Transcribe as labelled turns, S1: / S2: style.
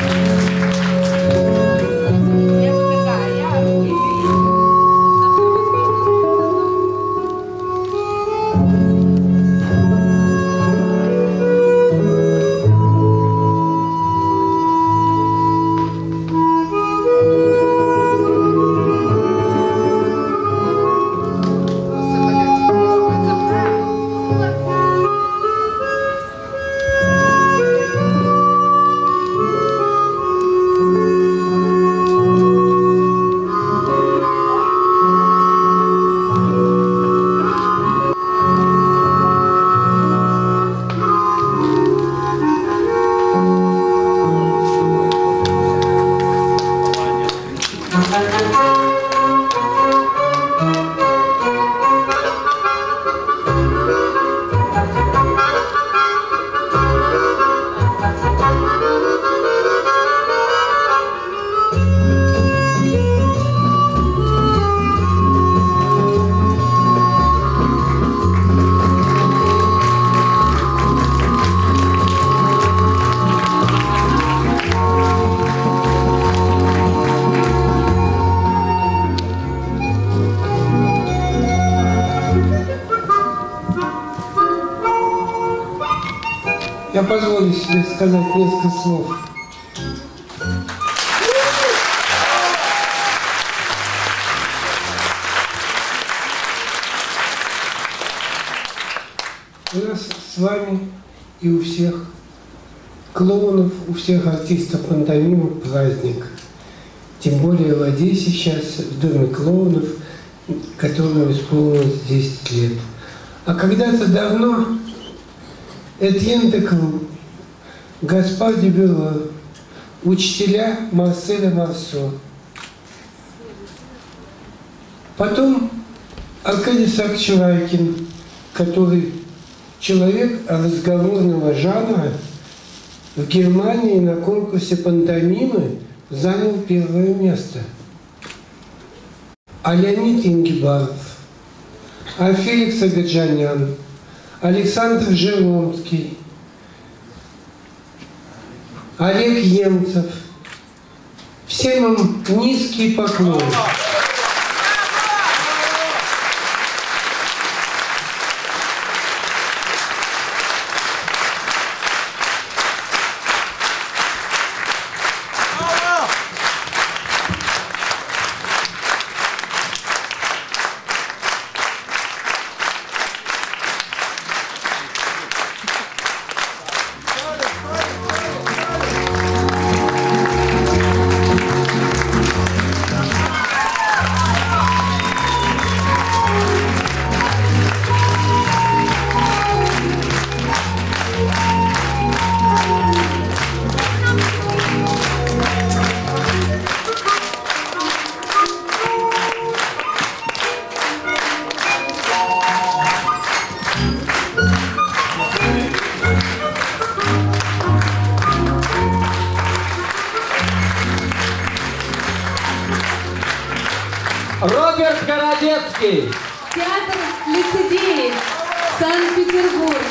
S1: Я Я
S2: позволю себе сказать несколько слов. У нас с вами и у всех клоунов, у всех артистов пантомимы праздник. Тем более в Одессе сейчас, в Доме клоунов, которому исполнилось 10 лет. А когда-то давно Этьен де Кру, Гаспар де учителя Марселя Марсо. Потом Аркадий Сакчурайкин, который человек разговорного жанра в Германии на конкурсе пантомимы занял первое место. А Леонид Ингибаров, а Феликс Агаджанян, Александр Жиромский, Олег Емцев. Всем им низкий поклон.
S3: Роберт Городецкий.
S4: Театр лицедеев, Санкт-Петербург.